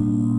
Mm-hmm.